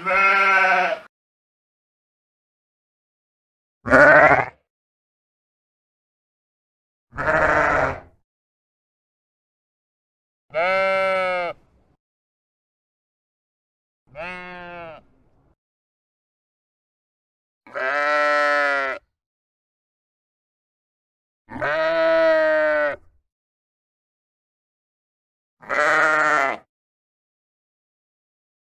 Bye.